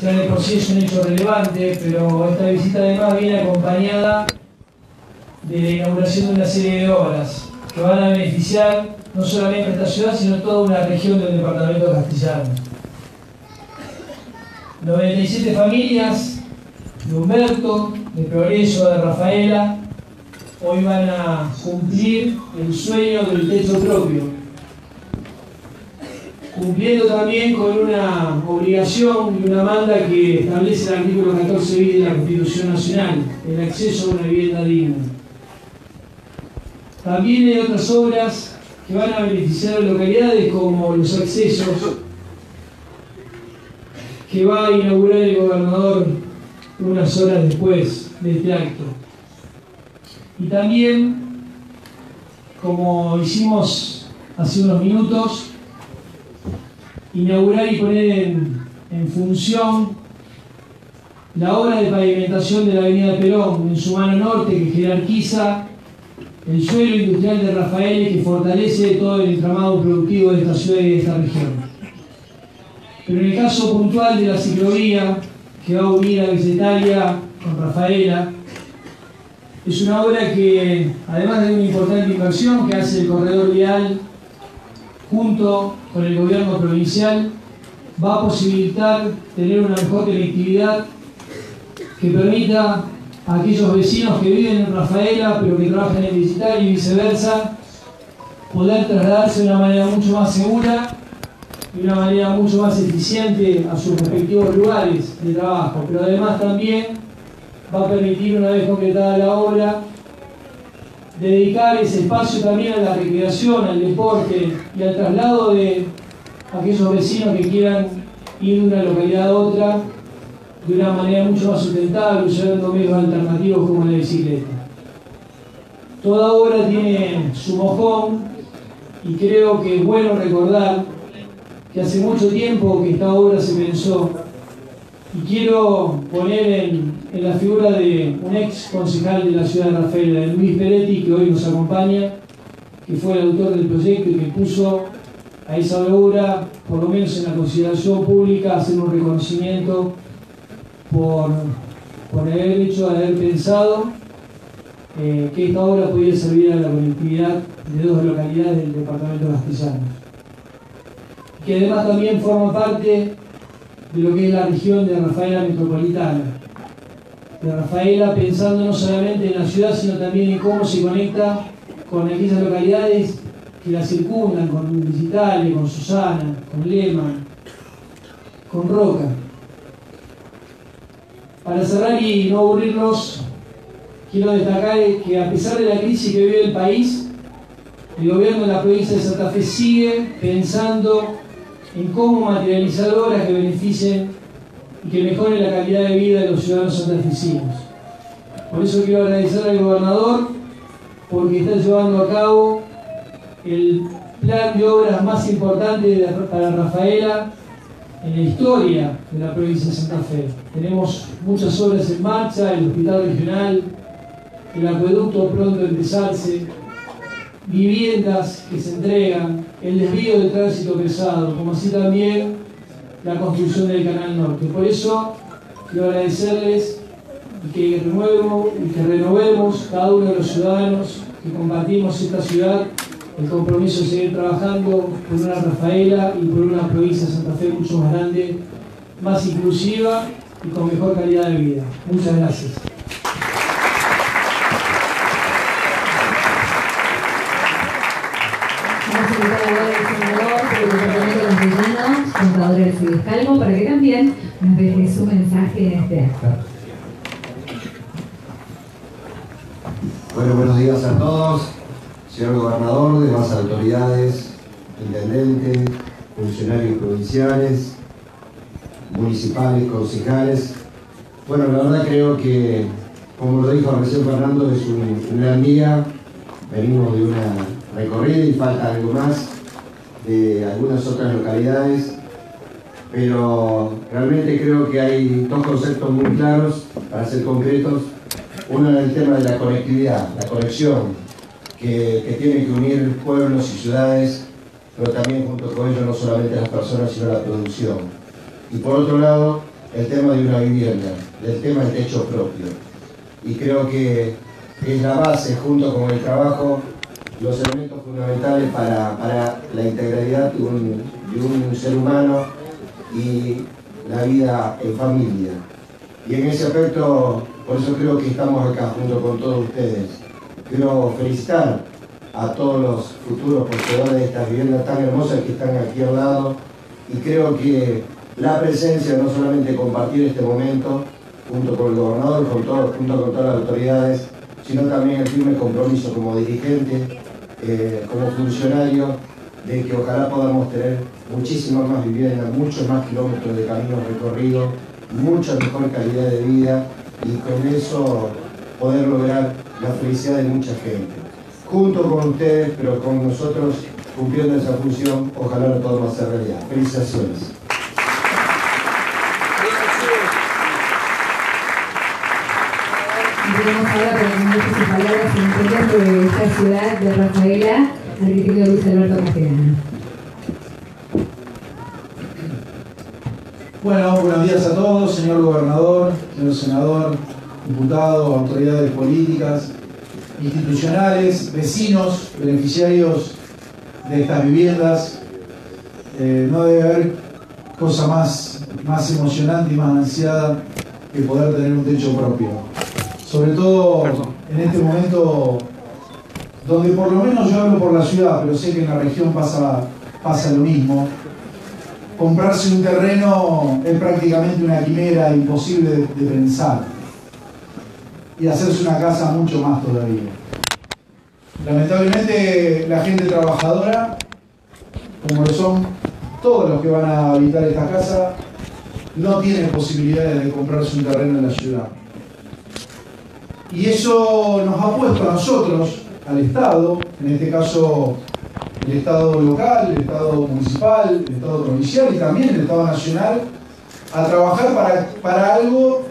ya de por sí es un hecho relevante, pero esta visita además viene acompañada de la inauguración de una serie de obras que van a beneficiar no solamente a esta ciudad, sino toda una región del departamento castellano. 97 familias de Humberto, de Progreso, de Rafaela, hoy van a cumplir el sueño del techo propio, cumpliendo también con una obligación y una manda que establece el artículo 14 bis de la Constitución Nacional, el acceso a una vivienda digna. También hay otras obras que van a beneficiar a localidades como los accesos que va a inaugurar el gobernador unas horas después de este acto. Y también, como hicimos hace unos minutos, inaugurar y poner en, en función la obra de pavimentación de la avenida Perón en su mano norte que jerarquiza el suelo industrial de Rafael y que fortalece todo el entramado productivo de esta ciudad y de esta región. Pero en el caso puntual de la ciclovía que va a unir a Visitalia con Rafaela, es una obra que, además de una importante inversión que hace el corredor vial junto con el gobierno provincial, va a posibilitar tener una mejor conectividad que permita a aquellos vecinos que viven en Rafaela pero que trabajan en Visitalia y viceversa, poder trasladarse de una manera mucho más segura y de una manera mucho más eficiente a sus respectivos lugares de trabajo. Pero además también va a permitir, una vez completada la obra, dedicar ese espacio también a la recreación, al deporte y al traslado de aquellos vecinos que quieran ir de una localidad a otra de una manera mucho más sustentable, usando medios alternativos como la bicicleta. Toda obra tiene su mojón y creo que es bueno recordar que hace mucho tiempo que esta obra se pensó y quiero poner en, la figura de un ex concejal de la ciudad de Rafaela, de Luis Peretti, que hoy nos acompaña, que fue el autor del proyecto y que puso a esa obra, por lo menos en la consideración pública, hacer un reconocimiento por, por haber hecho, haber pensado eh, que esta obra podía servir a la conectividad de dos localidades del departamento castellano. Que además también forma parte de lo que es la región de Rafaela metropolitana. De Rafaela pensando no solamente en la ciudad, sino también en cómo se conecta con aquellas localidades que la circundan, con Visitale, con Susana, con Lema, con Roca. Para cerrar y no aburrirnos, quiero destacar que a pesar de la crisis que vive el país, el gobierno de la provincia de Santa Fe sigue pensando en cómo materializar obras que beneficien y que mejoren la calidad de vida de los ciudadanos santafesinos. Por eso quiero agradecer al gobernador porque está llevando a cabo el plan de obras más importante para Rafaela en la historia de la provincia de Santa Fe. Tenemos muchas obras en marcha, el hospital regional, el acueducto pronto empezarse, viviendas que se entregan, el desvío de tránsito pesado, como así también la construcción del Canal Norte. Por eso quiero agradecerles que renuevemos, y que renovemos cada uno de los ciudadanos que compartimos esta ciudad el compromiso de seguir trabajando por una Rafaela y por una provincia de Santa Fe mucho más grande, más inclusiva y con mejor calidad de vida. Muchas gracias. Rodríguez Calvo para que también nos deje su Bueno, buenos días a todos, señor gobernador, demás autoridades, intendentes, funcionarios provinciales, municipales, concejales. Bueno, la verdad creo que, como lo dijo recién Fernando, es un gran día. Venimos de una recorrida y falta algo más de algunas otras localidades pero realmente creo que hay dos conceptos muy claros para ser concretos. Uno es el tema de la conectividad, la conexión que, que tiene que unir pueblos y ciudades, pero también junto con ello no solamente las personas, sino la producción. Y por otro lado, el tema de una vivienda, el tema del techo propio. Y creo que es la base, junto con el trabajo, los elementos fundamentales para, la integralidad de un, de un ser humano y la vida en familia. Y en ese aspecto, por eso creo que estamos acá junto con todos ustedes. Quiero felicitar a todos los futuros poseedores de estas viviendas tan hermosas que están aquí al lado y creo que la presencia, no solamente compartir este momento junto con el gobernador, junto con todas las autoridades, sino también el firme compromiso como dirigente, eh, como funcionario, de que ojalá podamos tener muchísimas más viviendas, muchos más kilómetros de caminos recorridos, mucha mejor calidad de vida y con eso poder lograr la felicidad de mucha gente. Junto con ustedes, pero con nosotros, cumpliendo esa función, ojalá lo podamos hacer realidad. Felicitaciones. Tenemos ahora que sus palabras en de esta ciudad de Rafaela, arquitecto Luis Alberto Castellano. Bueno, buenos días a todos, señor gobernador, señor senador, diputado, autoridades políticas, institucionales, vecinos, beneficiarios de estas viviendas. Eh, no debe haber cosa más, más emocionante y más ansiada que poder tener un techo propio. Sobre todo en este momento donde por lo menos yo hablo por la ciudad, pero sé que en la región pasa, pasa lo mismo. Comprarse un terreno es prácticamente una quimera imposible de, de pensar. Y hacerse una casa mucho más todavía. Lamentablemente la gente trabajadora, como lo son todos los que van a habitar esta casa, no tiene posibilidades de comprarse un terreno en la ciudad. Y eso nos ha puesto a nosotros, al Estado, en este caso el Estado local, el Estado municipal, el Estado provincial y también el Estado nacional, a trabajar para, para algo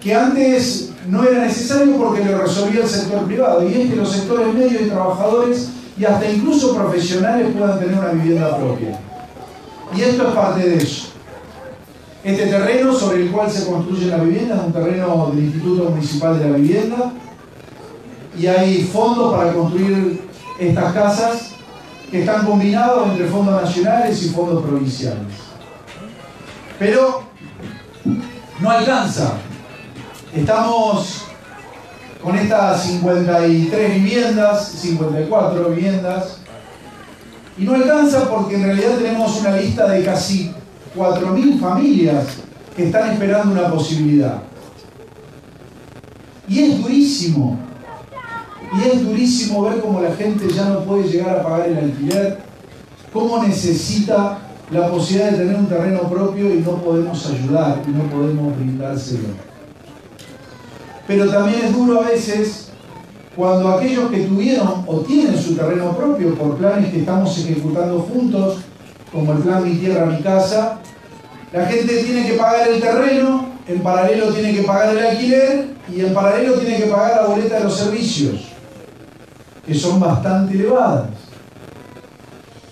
que antes no era necesario porque lo resolvía el sector privado, y es que los sectores medios y trabajadores y hasta incluso profesionales puedan tener una vivienda propia. Y esto es parte de eso. Este terreno sobre el cual se construye la vivienda es un terreno del Instituto Municipal de la Vivienda y hay fondos para construir estas casas que están combinados entre fondos nacionales y fondos provinciales. Pero no alcanza. Estamos con estas 53 viviendas, 54 viviendas, y no alcanza porque en realidad tenemos una lista de casi 4.000 familias que están esperando una posibilidad. Y es durísimo, y es durísimo ver cómo la gente ya no puede llegar a pagar el alquiler, cómo necesita la posibilidad de tener un terreno propio y no podemos ayudar y no podemos brindárselo. Pero también es duro a veces cuando aquellos que tuvieron o tienen su terreno propio por planes que estamos ejecutando juntos, como el plan Mi Tierra, Mi Casa, la gente tiene que pagar el terreno, en paralelo tiene que pagar el alquiler y en paralelo tiene que pagar la boleta de los servicios que son bastante elevadas.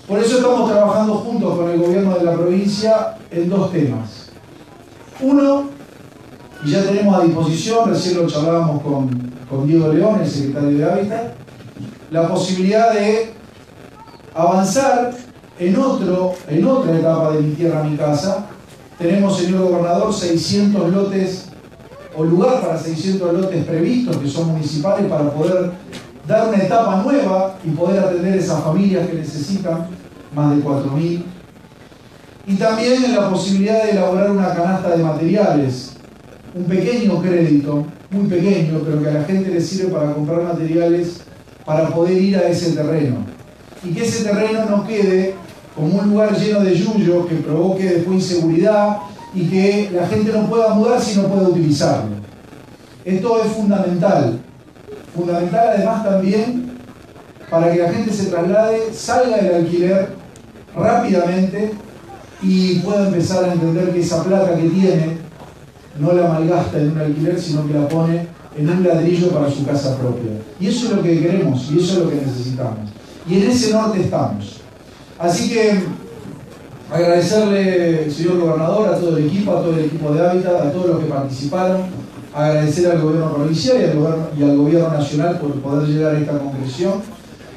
Por eso estamos trabajando juntos con el gobierno de la provincia en dos temas. Uno, y ya tenemos a disposición, recién lo charlábamos con, con Diego León, el secretario de Hábitat, la posibilidad de avanzar en, otro, en otra etapa de mi tierra, mi casa. Tenemos, señor gobernador, 600 lotes o lugar para 600 lotes previstos que son municipales para poder dar una etapa nueva y poder atender esas familias que necesitan, más de 4.000. Y también la posibilidad de elaborar una canasta de materiales, un pequeño crédito, muy pequeño, pero que a la gente le sirve para comprar materiales para poder ir a ese terreno. Y que ese terreno no quede como un lugar lleno de yuyo que provoque después inseguridad y que la gente no pueda mudar si no puede utilizarlo. Esto es fundamental fundamental además también para que la gente se traslade, salga del alquiler rápidamente y pueda empezar a entender que esa plata que tiene no la malgasta en un alquiler, sino que la pone en un ladrillo para su casa propia. Y eso es lo que queremos y eso es lo que necesitamos. Y en ese norte estamos. Así que Agradecerle, señor gobernador, a todo el equipo, a todo el equipo de Hábitat, a todos los que participaron. Agradecer al gobierno provincial y al gobierno, nacional por poder llegar a esta concreción.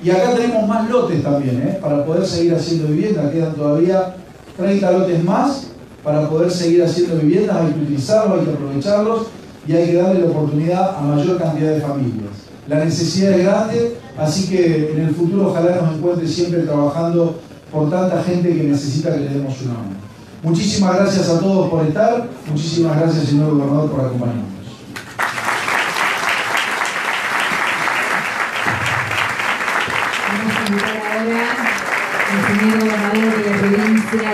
Y acá tenemos más lotes también, ¿eh? para poder seguir haciendo vivienda. Quedan todavía 30 lotes más para poder seguir haciendo viviendas. Hay que utilizarlos, hay que aprovecharlos y hay que darle la oportunidad a mayor cantidad de familias. La necesidad es grande, así que en el futuro ojalá nos encuentre siempre trabajando por tanta gente que necesita que le demos una mano. Muchísimas gracias a todos por estar, muchísimas gracias señor gobernador por acompañarnos. Invitar ahora al señor gobernador de la provincia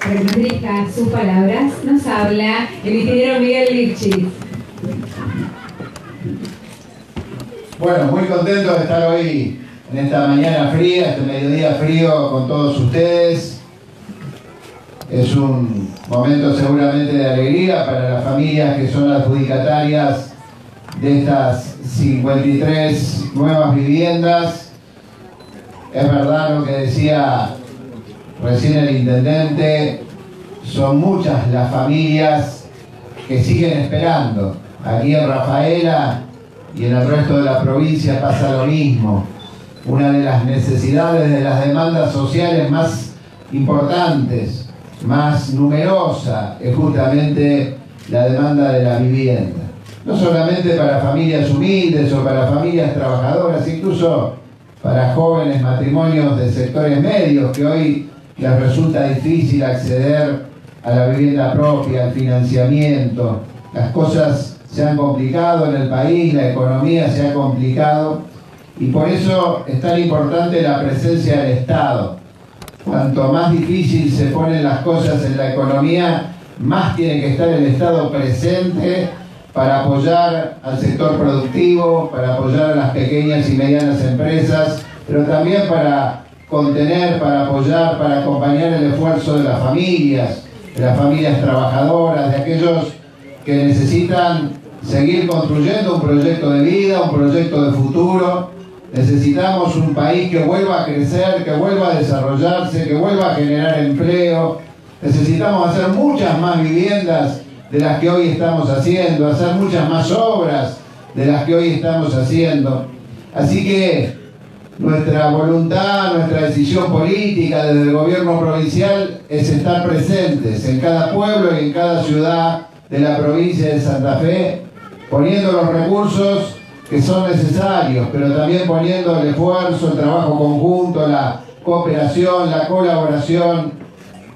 que nos dirija sus palabras. Nos habla el ingeniero Miguel Lipchitz. Bueno, muy contento de estar hoy en esta mañana fría, este mediodía frío con todos ustedes. Es un momento seguramente de alegría para las familias que son adjudicatarias de estas 53 nuevas viviendas. Es verdad lo que decía recién el intendente, son muchas las familias que siguen esperando. Aquí en Rafaela y en el resto de la provincia pasa lo mismo. Una de las necesidades de las demandas sociales más importantes, más numerosa, es justamente la demanda de la vivienda. No solamente para familias humildes o para familias trabajadoras, incluso para jóvenes matrimonios de sectores medios que hoy les resulta difícil acceder a la vivienda propia, al financiamiento. Las cosas se han complicado en el país, la economía se ha complicado y por eso es tan importante la presencia del Estado. Cuanto más difícil se ponen las cosas en la economía, más tiene que estar el Estado presente para apoyar al sector productivo, para apoyar a las pequeñas y medianas empresas, pero también para contener, para apoyar, para acompañar el esfuerzo de las familias, de las familias trabajadoras, de aquellos que necesitan seguir construyendo un proyecto de vida, un proyecto de futuro. Necesitamos un país que vuelva a crecer, que vuelva a desarrollarse, que vuelva a generar empleo. Necesitamos hacer muchas más viviendas de las que hoy estamos haciendo, hacer muchas más obras de las que hoy estamos haciendo. Así que nuestra voluntad, nuestra decisión política desde el gobierno provincial es estar presentes en cada pueblo y en cada ciudad de la provincia de Santa Fe poniendo los recursos que son necesarios, pero también poniendo el esfuerzo, el trabajo conjunto, la cooperación, la colaboración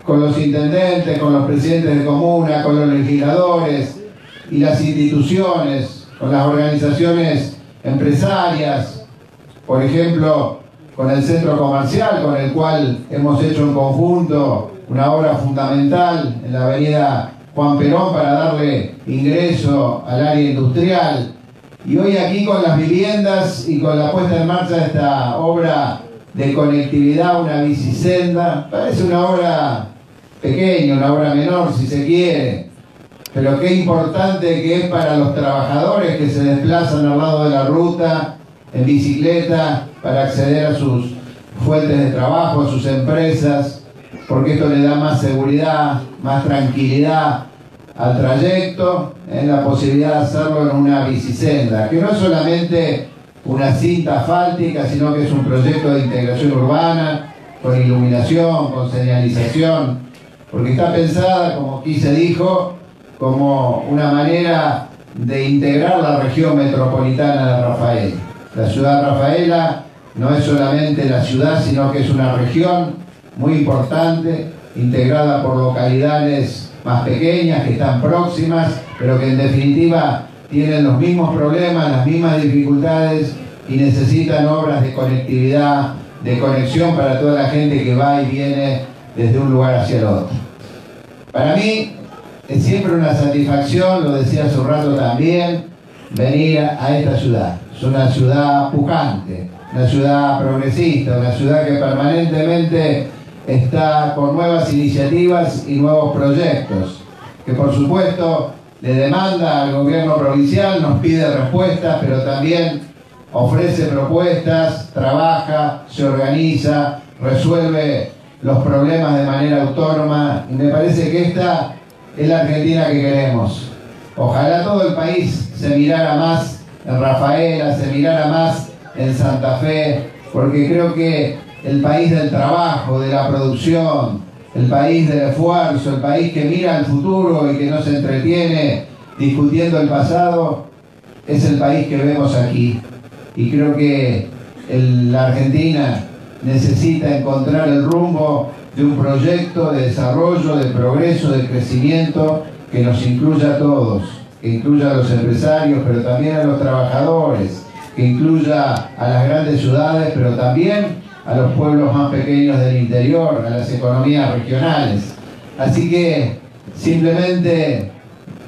con los intendentes, con los presidentes de comuna, con los legisladores y las instituciones, con las organizaciones empresarias, por ejemplo, con el centro comercial con el cual hemos hecho en conjunto una obra fundamental en la avenida Juan Perón para darle ingreso al área industrial. Y hoy aquí con las viviendas y con la puesta en marcha de esta obra de conectividad, una bicisenda, parece una obra pequeña, una obra menor si se quiere, pero qué importante que es para los trabajadores que se desplazan al lado de la ruta en bicicleta para acceder a sus fuentes de trabajo, a sus empresas, porque esto le da más seguridad, más tranquilidad al trayecto, en la posibilidad de hacerlo en una bicisenda, que no es solamente una cinta asfáltica, sino que es un proyecto de integración urbana, con iluminación, con señalización, porque está pensada, como aquí se dijo, como una manera de integrar la región metropolitana de Rafael. La ciudad de Rafaela no es solamente la ciudad, sino que es una región muy importante, integrada por localidades más pequeñas, que están próximas, pero que en definitiva tienen los mismos problemas, las mismas dificultades y necesitan obras de conectividad, de conexión para toda la gente que va y viene desde un lugar hacia el otro. Para mí es siempre una satisfacción, lo decía hace un rato también, venir a esta ciudad. Es una ciudad pujante, una ciudad progresista, una ciudad que permanentemente está con nuevas iniciativas y nuevos proyectos, que por supuesto le demanda al gobierno provincial, nos pide respuestas, pero también ofrece propuestas, trabaja, se organiza, resuelve los problemas de manera autónoma y me parece que esta es la Argentina que queremos. Ojalá todo el país se mirara más en Rafaela, se mirara más en Santa Fe, porque creo que el país del trabajo, de la producción, el país del esfuerzo, el país que mira al futuro y que no se entretiene discutiendo el pasado, es el país que vemos aquí. Y creo que la Argentina necesita encontrar el rumbo de un proyecto de desarrollo, de progreso, de crecimiento que nos incluya a todos, que incluya a los empresarios, pero también a los trabajadores, que incluya a las grandes ciudades, pero también a los pueblos más pequeños del interior, a las economías regionales. Así que simplemente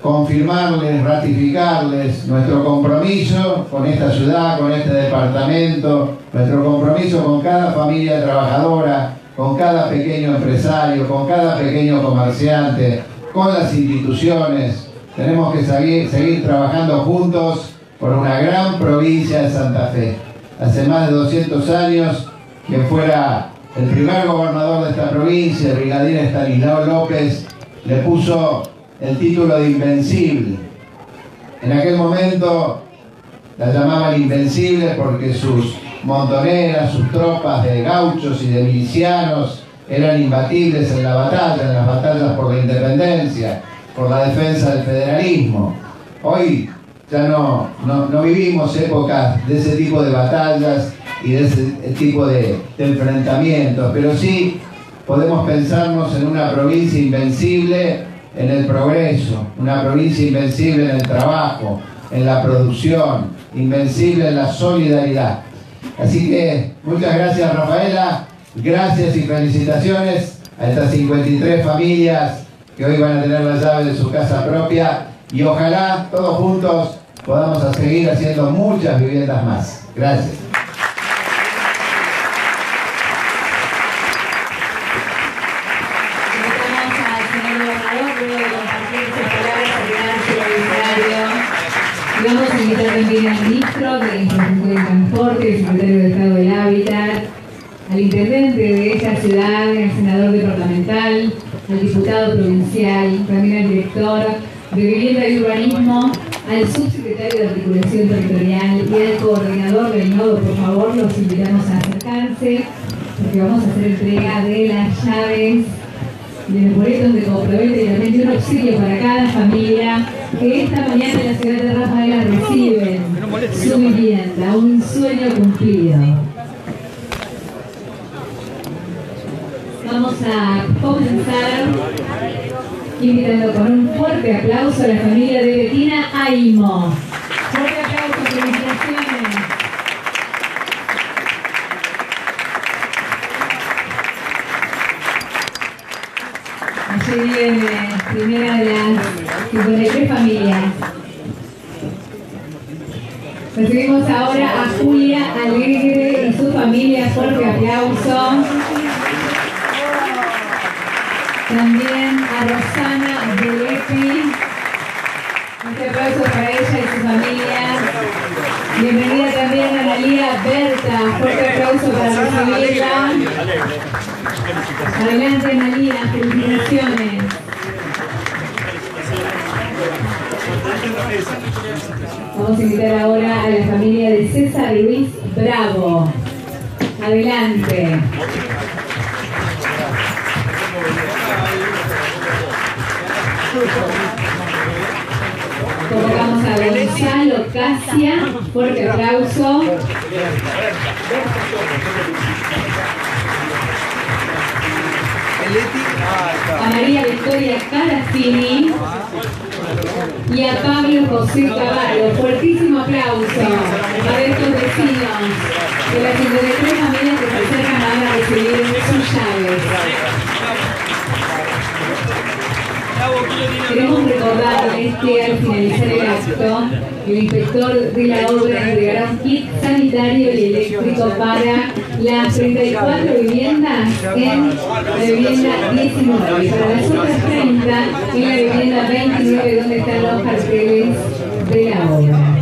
confirmarles, ratificarles nuestro compromiso con esta ciudad, con este departamento, nuestro compromiso con cada familia trabajadora, con cada pequeño empresario, con cada pequeño comerciante, con las instituciones. Tenemos que seguir, trabajando juntos por una gran provincia de Santa Fe. Hace más de 200 años, quien fuera el primer gobernador de esta provincia, el brigadier Estanislao López, le puso el título de Invencible. En aquel momento la llamaban Invencible porque sus montoneras, sus tropas de gauchos y de milicianos eran imbatibles en la batalla, en las batallas por la independencia, por la defensa del federalismo. Hoy ya no, no, vivimos épocas de ese tipo de batallas y de ese tipo de, de enfrentamientos, pero sí podemos pensarnos en una provincia invencible en el progreso, una provincia invencible en el trabajo, en la producción, invencible en la solidaridad. Así que muchas gracias Rafaela, gracias y felicitaciones a estas 53 familias que hoy van a tener la llave de su casa propia y ojalá todos juntos podamos seguir haciendo muchas viviendas más. Gracias ministro de Infraestructura y Transporte, el secretario de Estado del Hábitat, al intendente de esta ciudad, al senador departamental, al diputado provincial, también al director de Vivienda y Urbanismo, al subsecretario de Articulación Territorial y al coordinador del nodo, por favor, los invitamos a acercarse, porque vamos a hacer entrega de las llaves de los boletos de compraventa y también un auxilio para cada familia que esta mañana en la ciudad de Rafaela reciben su vivienda, un sueño cumplido. Vamos a comenzar invitando con un fuerte aplauso a la familia de Betina Aimo. Fuerte aplauso, felicitaciones. Allí viene primera de las 53 familias. Recibimos ahora a Julia Alegre y su familia. Fuerte aplauso. También a Rosana Beletti. Un aplauso para ella y su familia. Bienvenida también a Analia Berta. Fuerte aplauso para recibirla. Adelante Analia, felicitaciones. Vamos a invitar ahora a la familia de César Luis Bravo. Adelante. Convocamos a Gonzalo Casia, fuerte aplauso. A María Victoria Carafini y a Pablo José Caballo. Fuertísimo aplauso para estos vecinos de las 53 familias que al finalizar el acto, el inspector de la obra entregará un kit sanitario y eléctrico para las 34 viviendas en la vivienda 19 y para las otras 30 en la vivienda 29 donde están los carteles de la obra.